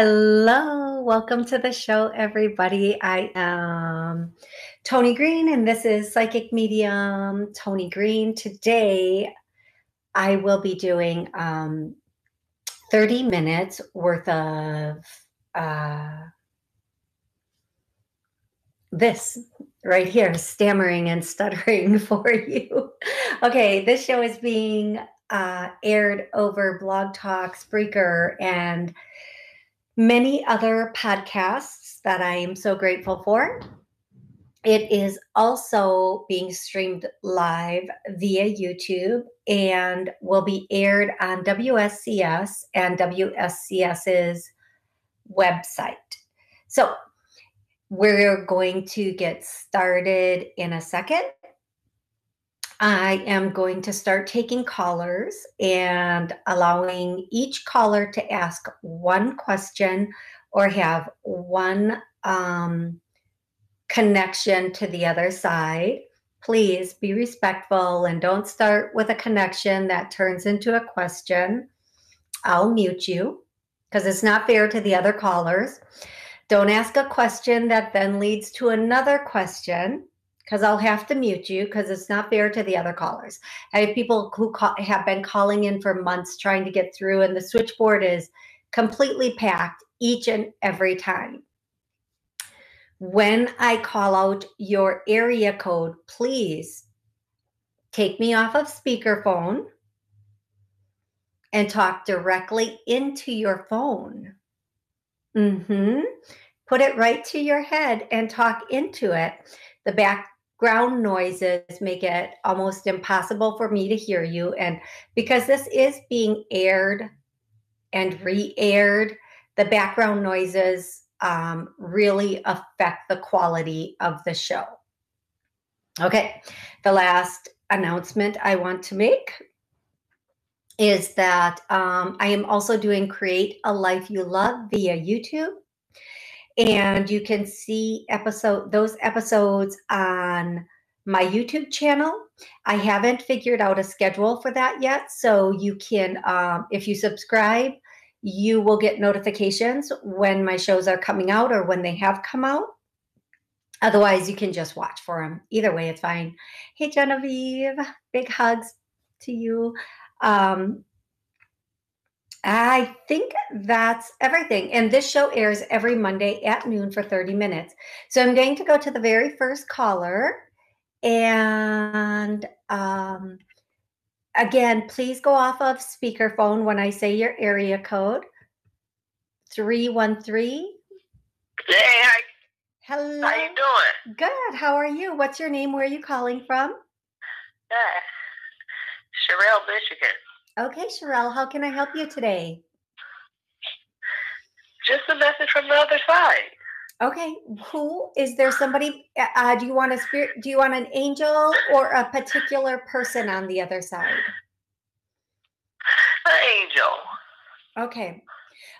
Hello, welcome to the show, everybody. I am Toni Green, and this is Psychic Medium Toni Green. Today, I will be doing um, 30 minutes worth of uh, this right here, stammering and stuttering for you. okay, this show is being uh, aired over Blog Talk, Spreaker, and many other podcasts that I am so grateful for. It is also being streamed live via YouTube and will be aired on WSCS and WSCS's website. So, we're going to get started in a second. I am going to start taking callers and allowing each caller to ask one question or have one um, connection to the other side. Please be respectful and don't start with a connection that turns into a question. I'll mute you because it's not fair to the other callers. Don't ask a question that then leads to another question because I'll have to mute you because it's not fair to the other callers. I have people who call, have been calling in for months trying to get through, and the switchboard is completely packed each and every time. When I call out your area code, please take me off of speakerphone and talk directly into your phone. Mm-hmm. Put it right to your head and talk into it. The back ground noises make it almost impossible for me to hear you. And because this is being aired and re aired, the background noises um, really affect the quality of the show. Okay, the last announcement I want to make is that um, I am also doing Create a Life You Love via YouTube and you can see episode those episodes on my YouTube channel. I haven't figured out a schedule for that yet, so you can, um, if you subscribe, you will get notifications when my shows are coming out or when they have come out. Otherwise, you can just watch for them. Either way, it's fine. Hey, Genevieve, big hugs to you. Um, I think that's everything. And this show airs every Monday at noon for 30 minutes. So I'm going to go to the very first caller. And um, again, please go off of speakerphone when I say your area code 313. Hey, hi. Hello. How you doing? Good. How are you? What's your name? Where are you calling from? Yeah. Sherelle, Michigan. Okay, Sherelle, how can I help you today? Just a message from the other side. Okay, who is there? Somebody? Uh, do you want a spirit? Do you want an angel or a particular person on the other side? An angel. Okay,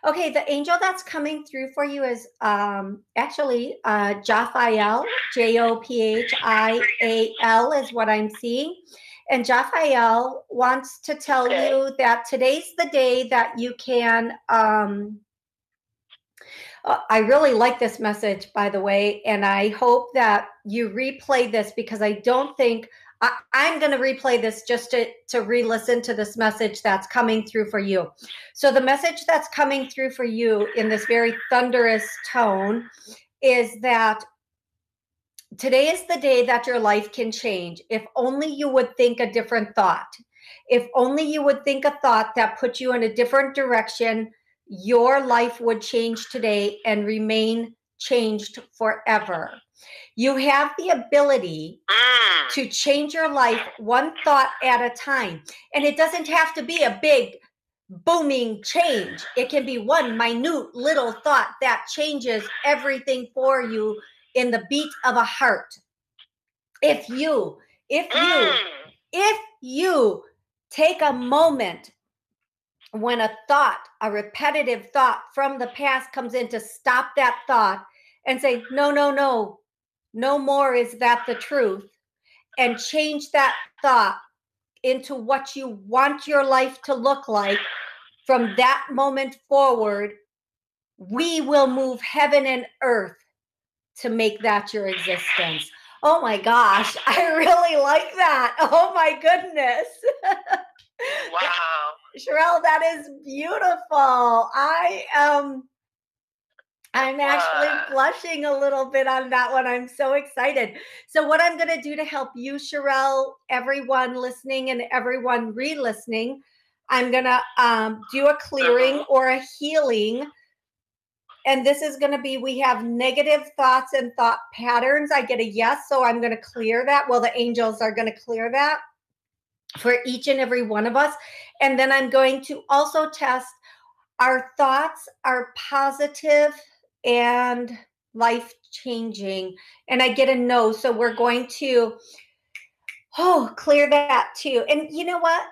okay. The angel that's coming through for you is um, actually uh, Jophiel. J O P H I A L is what I'm seeing. And Jophiel wants to tell Okay. you that today's the day that you can. Um, uh, I really like this message, by the way, and I hope that you replay this because I don't think I, I'm going to replay this just to to re-listen to this message that's coming through for you. So the message that's coming through for you in this very thunderous tone is that today is the day that your life can change. If only you would think a different thought. If only you would think a thought that put you in a different direction, your life would change today and remain changed forever. You have the ability Mm. to change your life one thought at a time. And it doesn't have to be a big, booming change. It can be one minute little thought that changes everything for you in the beat of a heart. If you, if you, Mm. if you take a moment when a thought, a repetitive thought from the past comes in to stop that thought and say, no, no, no, no more is that the truth, and change that thought into what you want your life to look like from that moment forward we will move heaven and earth to make that your existence. Oh my gosh, I really like that. Oh my goodness. Wow. Sherelle, that is beautiful. I am I'm actually Wow. blushing a little bit on that one. I'm so excited. So, what I'm going to do to help you, Sherelle, everyone listening and everyone re listening, I'm going to um, do a clearing Mhm. or a healing. And this is going to be we have negative thoughts and thought patterns. I get a yes. So, I'm going to clear that. Well, the angels are going to clear that for each and every one of us. And then I'm going to also test our thoughts are positive and life changing. And I get a no. So we're going to, oh, clear that too. And you know what?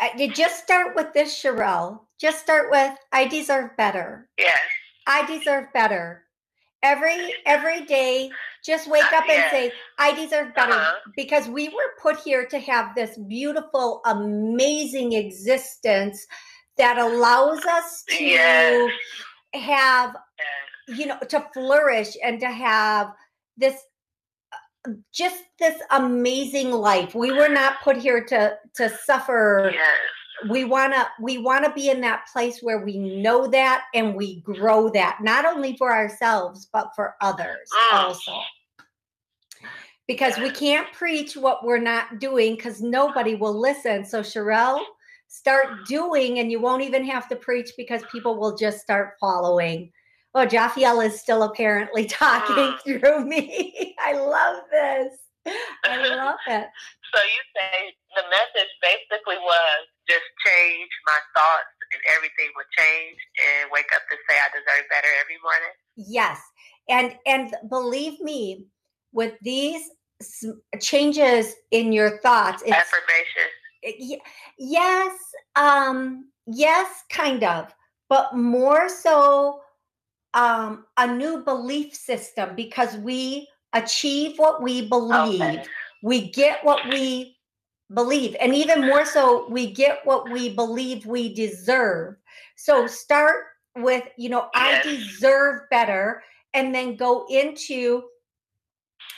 I, you just start with this, Sherelle. Just start with, I deserve better. Yes. I deserve better. Every every day, just wake up and say, I deserve better Uh-huh. because we were put here to have this beautiful, amazing existence that allows us to Yes. have, Yes. you know, to flourish and to have this uh, just this amazing life. We were not put here to to suffer Yes. We want to we want to be in that place where we know that and we grow that not only for ourselves but for others Mm. also. Because we can't preach what we're not doing because nobody will listen. So Sherelle start doing and you won't even have to preach because people will just start following. Oh Jophiel is still apparently talking Mm. through me. I love this. I love it. So you say the message basically was just change my thoughts and everything would change and wake up to say I deserve better every morning. Yes. And and believe me, with these changes in your thoughts, it's Affirmation. it- yes, um, yes, kind of, but more so um, a new belief system because we achieve what we believe, Okay. we get what we believe, and even more so, we get what we believe we deserve. So start with, you know, I deserve better, and then go into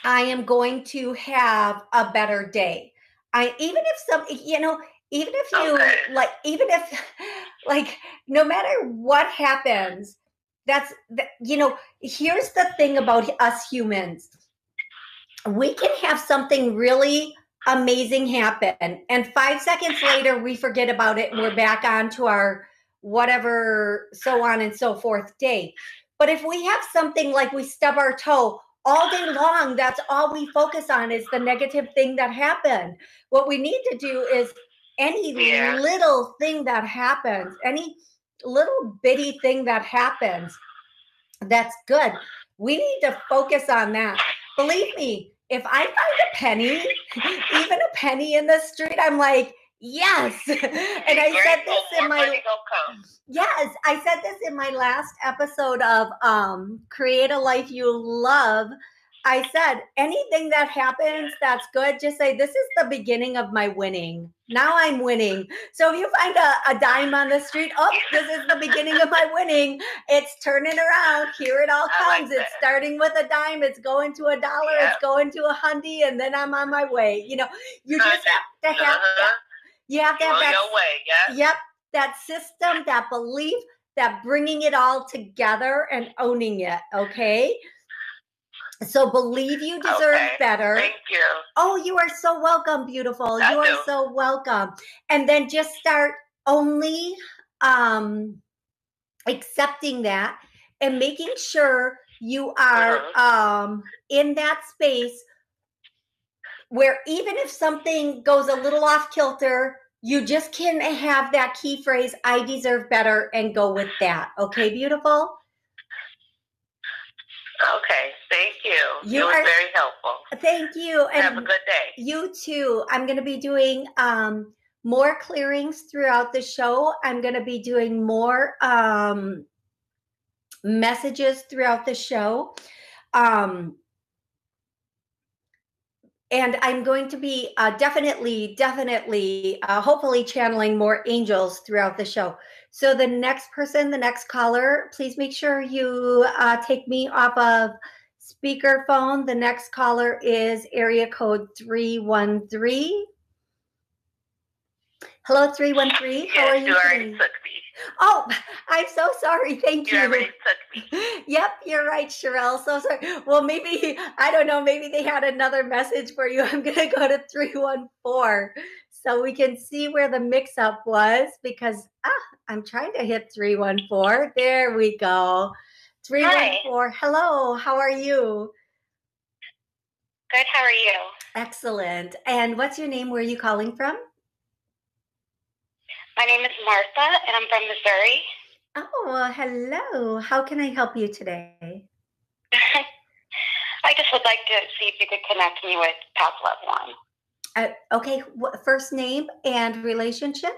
I am going to have a better day. I even if some you know, even if you Okay. like even if like no matter what happens, that's that, you know, here's the thing about us humans. We can have something really amazing happen and 5 seconds later we forget about it and we're back on to our whatever so on and so forth day. But if we have something like we stub our toe all day long, that's all we focus on is the negative thing that happened. What we need to do is any Yeah. little thing that happens, any little bitty thing that happens that's good. We need to focus on that. Believe me, if I find a penny, even a penny in the street, I'm like, yes. And I said this in my money gonna come. Yes, I said this in my last episode of um Create a Life You Love. I said anything that happens that's good, just say this is the beginning of my winning. Now I'm winning. So if you find a, a dime on the street, oh, this is the beginning of my winning. It's turning around. Here it all I like comes. it's starting with a dime, it's going to a dollar, Yep. it's going to a hundy, and then I'm on my way. You know, you just have to have Uh-huh. that. You have to have that your way, yeah. Yep, that system, that belief, that bringing it all together and owning it. Okay. So believe you deserve Okay, better. Thank you. Oh, you are so welcome, beautiful. I you are so welcome. And then just start only um accepting that and making sure you are Uh-huh. um in that space where even if something goes a little off kilter, you just can have that key phrase, I deserve better, and go with that. Okay, beautiful? Okay, thank you. You it was are- very helpful. Thank you. And Have a good day. you too. I'm going to be doing um, more clearings throughout the show. I'm going to be doing more um, messages throughout the show. Um, and I'm going to be uh, definitely, definitely, uh, hopefully channeling more angels throughout the show. So the next person, the next caller, please make sure you uh, take me off of speakerphone. The next caller is area code 313. Hello, 313. How Yes, are you? you already today? took me. Oh, I'm so sorry. Thank You you. already took me. Yep, you're right, Sherelle. So sorry. Well, maybe, I don't know, maybe they had another message for you. I'm going to go to 314 so we can see where the mix up was because ah, I'm trying to hit 314. There we go. 314. Hello, how are you? Good. How are you? Excellent. And what's your name? Where are you calling from? My name is Martha, and I'm from Missouri. Oh, well, hello. How can I help you today? I just would like to see if you could connect me with past loved one. Uh, okay, wh- first name and relationship?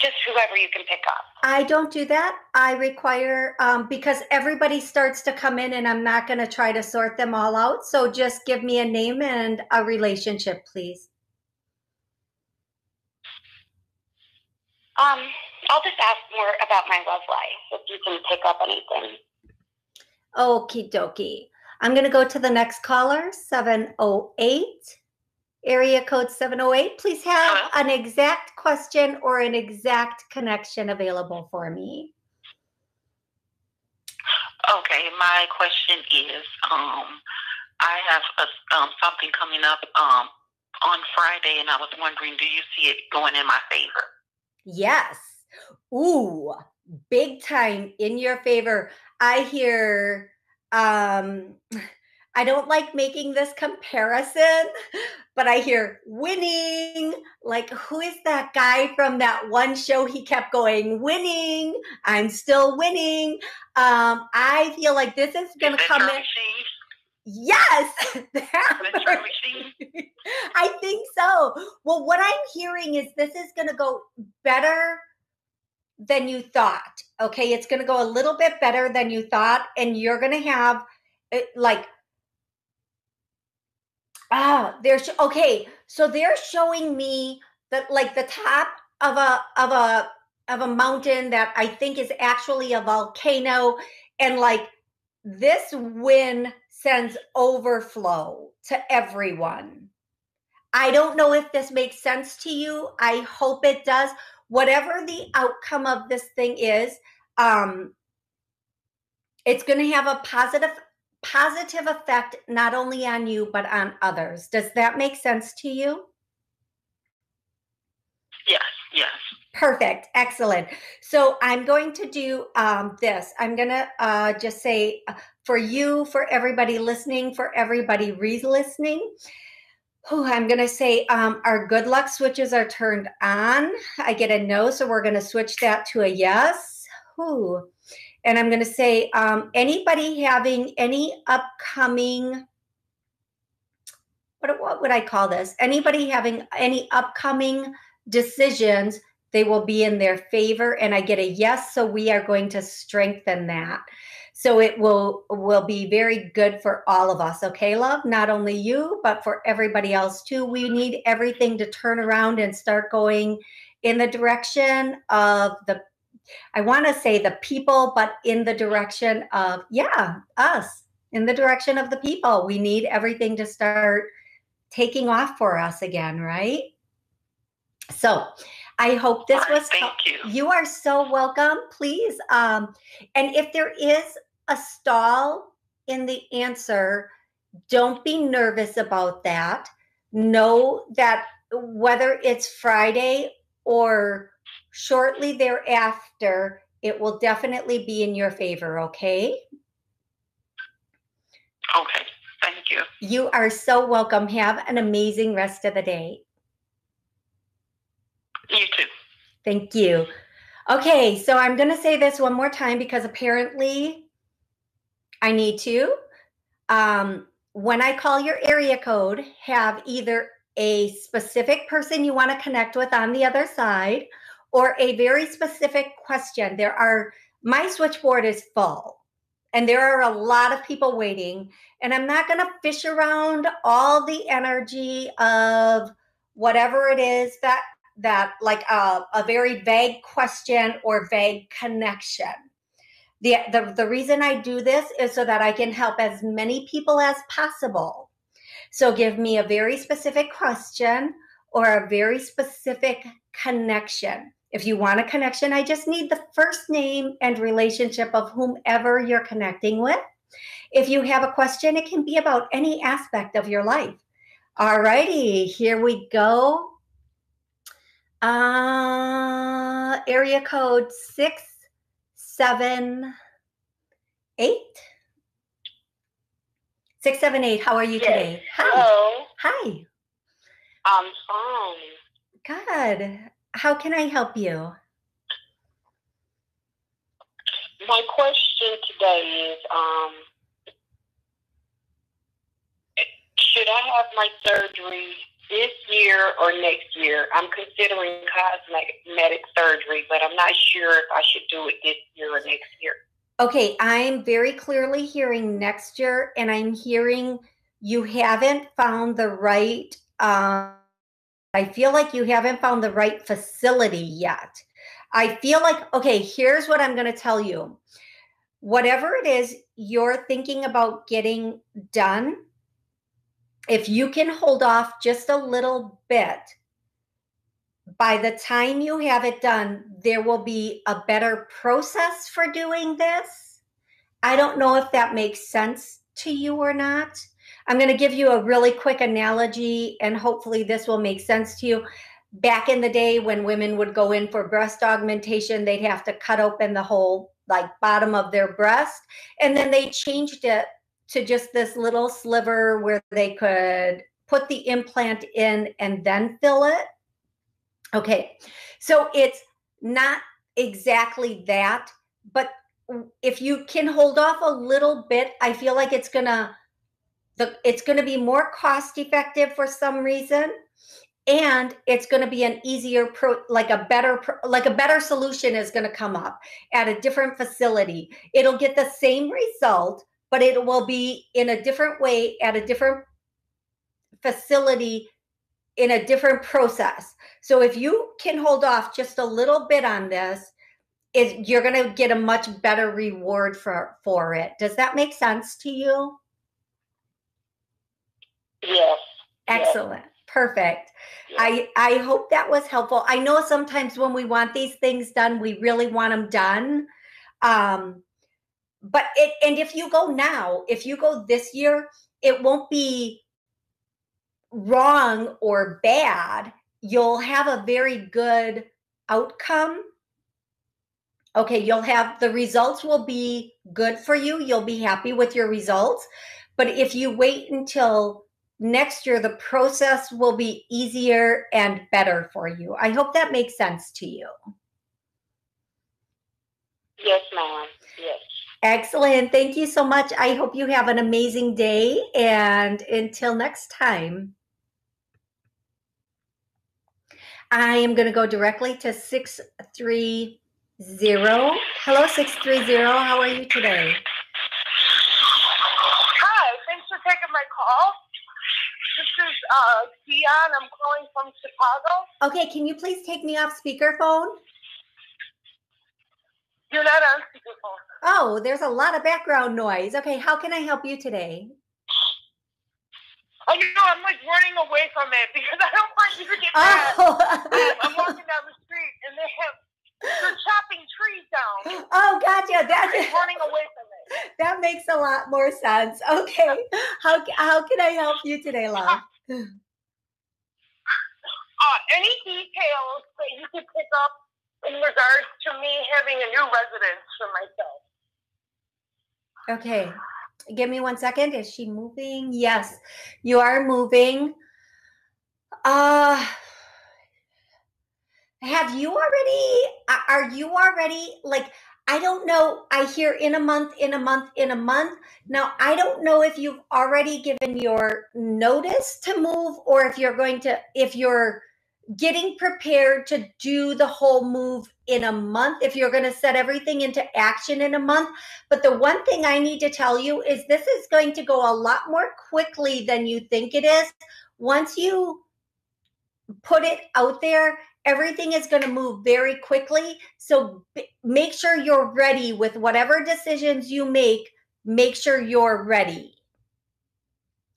Just whoever you can pick up. I don't do that. I require um, because everybody starts to come in, and I'm not going to try to sort them all out. So just give me a name and a relationship, please. Um, I'll just ask more about my love life if you can pick up anything. Okie dokie. I'm going to go to the next caller, 708, area code 708. Please have an exact question or an exact connection available for me. Okay, my question is, um, I have a, um, something coming up um, on Friday, and I was wondering, do you see it going in my favor? Yes. Ooh, big time in your favor. I hear um I don't like making this comparison, but I hear winning. Like who is that guy from that one show he kept going winning? I'm still winning. Um I feel like this is going to come in Yes. Is that Charlie Sheen? I think so. Well, what I'm hearing is this is going to go better than you thought. Okay, it's going to go a little bit better than you thought, and you're going to have it, like ah, there's okay. So they're showing me that like the top of a of a of a mountain that I think is actually a volcano, and like this wind sends overflow to everyone. I don't know if this makes sense to you. I hope it does. Whatever the outcome of this thing is, um, it's going to have a positive positive effect not only on you but on others. Does that make sense to you? Yes, yes. Perfect. Excellent. So I'm going to do um, this. I'm going to uh, just say uh, for you, for everybody listening, for everybody re listening, Oh, I'm going to say um, our good luck switches are turned on. I get a no, so we're going to switch that to a yes. Ooh. And I'm going to say um, anybody having any upcoming, what, what would I call this? Anybody having any upcoming decisions, they will be in their favor. And I get a yes, so we are going to strengthen that. So it will will be very good for all of us, okay, love? Not only you, but for everybody else too. We need everything to turn around and start going in the direction of the I want to say the people, but in the direction of yeah, us. In the direction of the people. We need everything to start taking off for us again, right? So, I hope this was thank you. you are so welcome. Please, um, and if there is a stall in the answer, don't be nervous about that. Know that whether it's Friday or shortly thereafter, it will definitely be in your favor, okay? Okay, thank you. You are so welcome. Have an amazing rest of the day. You too. Thank you. Okay, so I'm going to say this one more time because apparently I need to. Um, when I call your area code, have either a specific person you want to connect with on the other side or a very specific question. There are, my switchboard is full and there are a lot of people waiting. And I'm not going to fish around all the energy of whatever it is that that like a, a very vague question or vague connection. The, the, the reason I do this is so that I can help as many people as possible. So give me a very specific question or a very specific connection. If you want a connection, I just need the first name and relationship of whomever you're connecting with. If you have a question, it can be about any aspect of your life. All righty, here we go. Uh, area code six seven eight. Six seven eight. How are you Yes. today? Hi. Hello. Hi. I'm fine. Good. How can I help you? My question today is, um, should I have my surgery this year or next year? I'm considering cosmetic surgery, but I'm not sure if I should do it this year or next year. Okay, I'm very clearly hearing next year, and I'm hearing you haven't found the right. Um, I feel like you haven't found the right facility yet. I feel like, okay, here's what I'm going to tell you. Whatever it is you're thinking about getting done, if you can hold off just a little bit, by the time you have it done, there will be a better process for doing this. I don't know if that makes sense to you or not. I'm going to give you a really quick analogy, and hopefully, this will make sense to you. Back in the day, when women would go in for breast augmentation, they'd have to cut open the whole like bottom of their breast, and then they changed it to just this little sliver where they could put the implant in and then fill it. Okay, so it's not exactly that, but if you can hold off a little bit, I feel like it's gonna the it's gonna be more cost effective for some reason, and it's gonna be an easier pro like a better pro, like a better solution is gonna come up at a different facility. It'll get the same result, but it will be in a different way at a different facility in a different process. So if you can hold off just a little bit on this, it, you're going to get a much better reward for for it. Does that make sense to you? Yes. Excellent. Perfect. yes. I I hope that was helpful. I know sometimes when we want these things done, we really want them done. Um but it and if you go now, if you go this year, it won't be wrong or bad. You'll have a very good outcome. Okay, you'll have the results will be good for you. You'll be happy with your results. But if you wait until next year, the process will be easier and better for you. I hope that makes sense to you. yes, ma'am. Yes. Excellent. Thank you so much. I hope you have an amazing day. And until next time, I am going to go directly to 630. Hello, 630. How are you today? Hi, thanks for taking my call. This is uh, Dion. I'm calling from Chicago. Okay, can you please take me off speakerphone? You're not on speakerphone. Oh, there's a lot of background noise. Okay, how can I help you today? Oh, you know, I'm like running away from it because I don't want you to get mad. Oh, I'm walking down the street and they have they're chopping trees down. oh, gotcha. I'm That running away from it. that makes a lot more sense. Okay, how how can I help you today, love? Uh, any details that you could pick up in regards to me having a new residence for myself? Okay, give me one second. Is she moving? Yes, you are moving. Uh have you already are you already like I don't know. I hear in a month, in a month, in a month. Now, I don't know if you've already given your notice to move or if you're going to if you're getting prepared to do the whole move in a month, if you're going to set everything into action in a month. But the one thing I need to tell you is this is going to go a lot more quickly than you think it is. Once you put it out there everything is going to move very quickly. So b- make sure you're ready with whatever decisions you make. Make sure you're ready.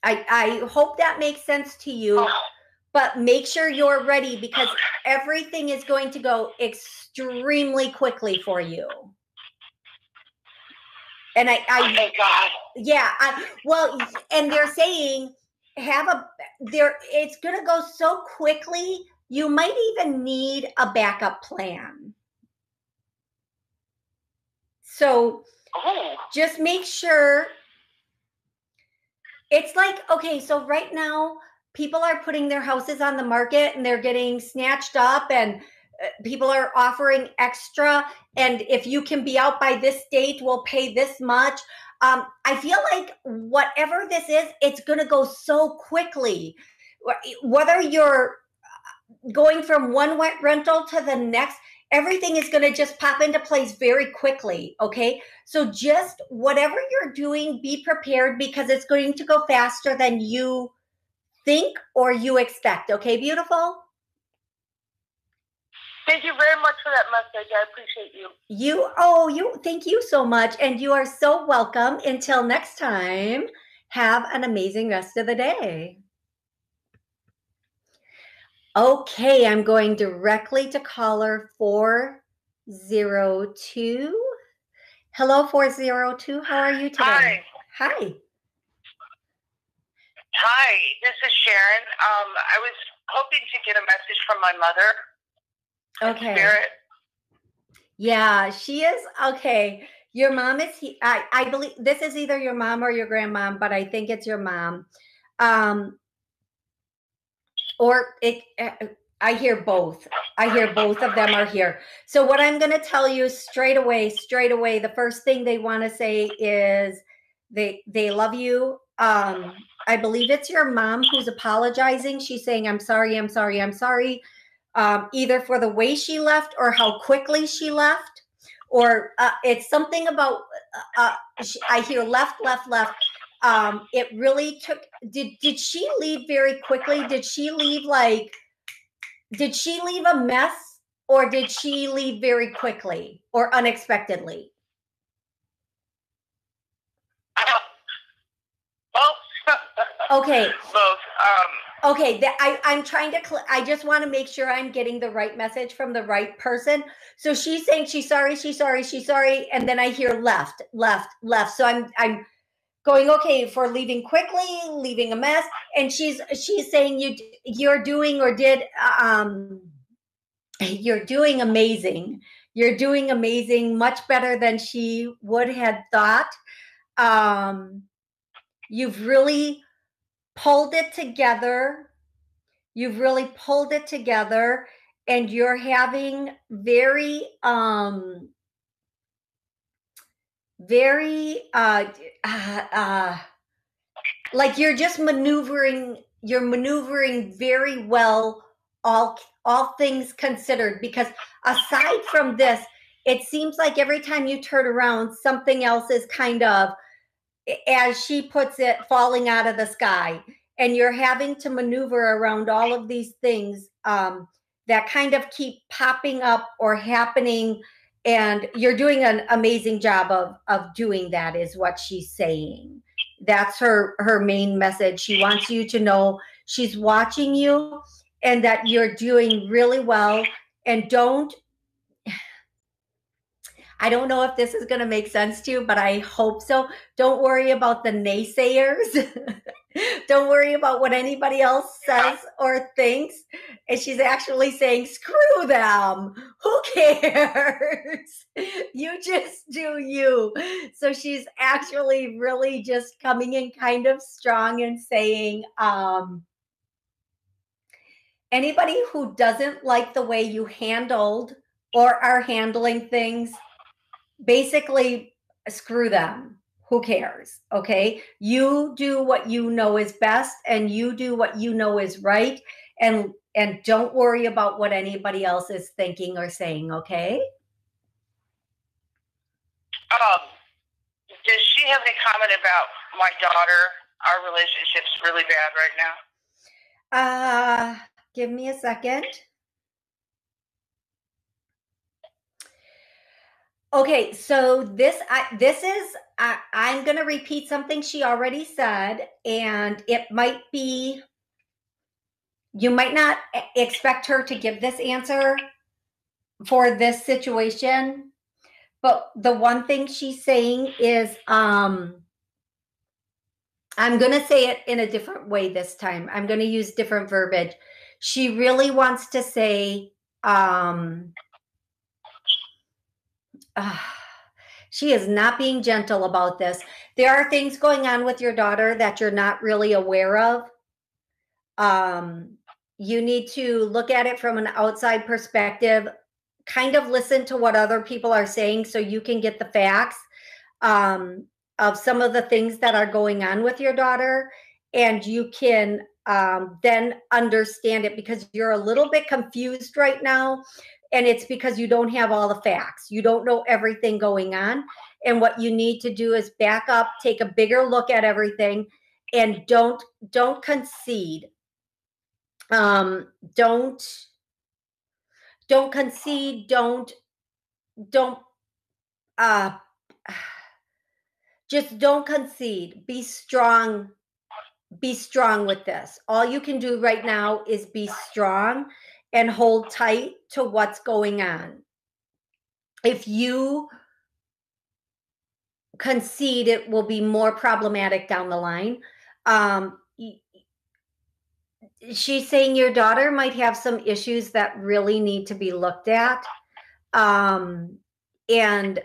I, I hope that makes sense to you, Oh, but make sure you're ready because everything is going to go extremely quickly for you. And I, I thank God. yeah, I, well, and they're saying have a there. It's going to go so quickly. You might even need a backup plan. So Oh, just make sure it's like okay so right now people are putting their houses on the market and they're getting snatched up and uh, people are offering extra. And if you can be out by this date we'll pay this much. Um, i feel like whatever this is it's going to go so quickly. Whether you're uh, going from one rental to the next everything is going to just pop into place very quickly okay? So just whatever you're doing, be prepared because it's going to go faster than you think or you expect. Okay, beautiful? thank you very much for that message. I appreciate you. You oh, you thank you so much and you are so welcome. Until next time, have an amazing rest of the day. Okay, I'm going directly to caller 402. Hello 402. How are you today? Hi. Hi. Hi, this is Sharon. Um, I was hoping to get a message from my mother. Okay. Spirit. Yeah, she is okay. Your mom is he I, I believe this is either your mom or your grandmom, but I think it's your mom. Um or it uh, I hear both. I hear both of them are here. So what I'm going to tell you straight away, straight away, the first thing they want to say is they they love you. Um I believe it's your mom who's apologizing. She's saying I'm sorry, I'm sorry, I'm sorry. Um either for the way she left or how quickly she left or uh, it's something about uh, uh, I hear left, left, left. Um, it really took. Did did she leave very quickly? Did she leave like? Did she leave a mess, or did she leave very quickly or unexpectedly? Both. Okay, Both. Um, okay. That I I'm trying to. Cl- I just want to make sure I'm getting the right message from the right person. So she's saying she's sorry, she's sorry, she's sorry, and then I hear left, left, left. So I'm I'm going okay for leaving quickly, leaving a mess, and she's she's saying you you're doing or did um you're doing amazing. You're doing amazing, much better than she would had thought. Um, you've really pulled it together. You've really pulled it together, and you're having very um very uh uh, uh like you're just maneuvering you're maneuvering very well all all things considered because aside from this it seems like every time you turn around something else is kind of as she puts it falling out of the sky. And you're having to maneuver around all of these things um, that kind of keep popping up or happening. And you're doing an amazing job of of doing that is what she's saying. That's her her main message. She wants you to know she's watching you and that you're doing really well. And don't I don't know if this is going to make sense to you, but I hope so. Don't worry about the naysayers. don't worry about what anybody else says or thinks. And she's actually saying, screw them. Who cares? you just do you. So she's actually really just coming in kind of strong and saying, um, anybody who doesn't like the way you handled or are handling things, basically screw them. Who cares? Okay. You do what you know is best and you do what you know is right. And and don't worry about what anybody else is thinking or saying, okay? um, does she have any comment about my daughter? Our relationship's really bad right now. Uh give me a second. Okay, so this I this is I, I'm going to repeat something she already said, and it might be you might not expect her to give this answer for this situation, but the one thing she's saying is um I'm going to say it in a different way this time. I'm going to use different verbiage. She really wants to say um uh, she is not being gentle about this. There are things going on with your daughter that you're not really aware of. Um, you need to look at it from an outside perspective, kind of listen to what other people are saying so you can get the facts um, of some of the things that are going on with your daughter. And you can um, then understand it because you're a little bit confused right now and it's because you don't have all the facts. You don't know everything going on. And what you need to do is back up take a bigger look at everything and don't don't concede. Um don't don't concede don't don't uh just don't concede. Be strong. Be strong with this. All you can do right now is be strong and hold tight to what's going on. If you concede, it will be more problematic down the line. Um, she's saying your daughter might have some issues that really need to be looked at. Um, and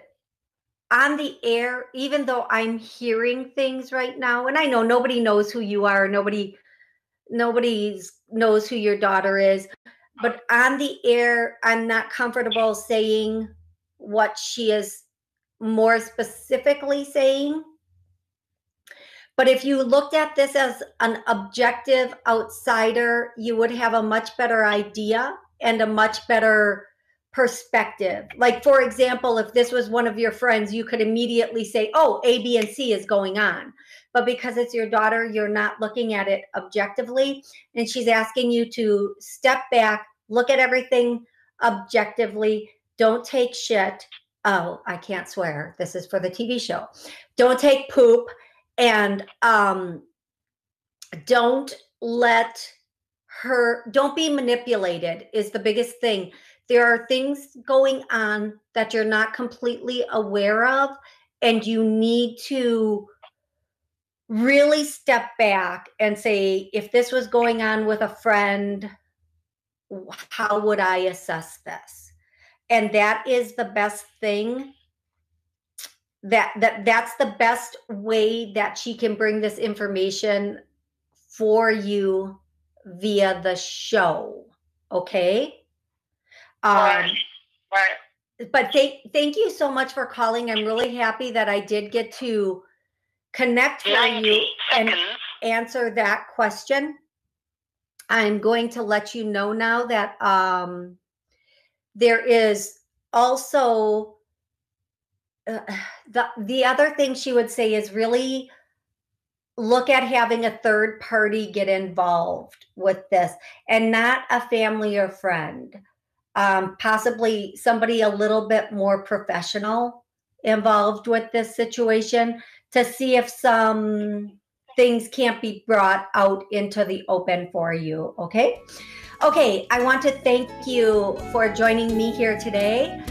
on the air, even though I'm hearing things right now, and I know nobody knows who you are, nobody nobody knows who your daughter is but on the air, I'm not comfortable saying what she is more specifically saying. But if you looked at this as an objective outsider, you would have a much better idea and a much better perspective. Like, for example, if this was one of your friends, you could immediately say, oh, A, B, and C is going on. But because it's your daughter, you're not looking at it objectively. And she's asking you to step back, look at everything objectively. Don't take shit. Oh, I can't swear. This is for the TV show. Don't take poop and um, don't let her, don't be manipulated, is the biggest thing. There are things going on that you're not completely aware of, and you need to really step back and say, if this was going on with a friend, how would I assess this? And that is the best thing that that that's the best way that she can bring this information for you via the show. Okay? Um right. right. but thank thank you so much for calling. I'm really happy that I did get to connect for you seconds. and answer that question. I'm going to let you know now that um, there is also uh, the the other thing she would say is really look at having a third party get involved with this and not a family or friend. Um, possibly somebody a little bit more professional involved with this situation to see if some things can't be brought out into the open for you, okay? Okay, I want to thank you for joining me here today.